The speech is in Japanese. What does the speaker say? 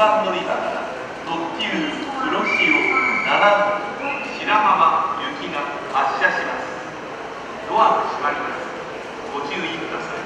番乗り場から特急黒木を7番白浜行きが発車します。ドアが閉まります。ご注意ください。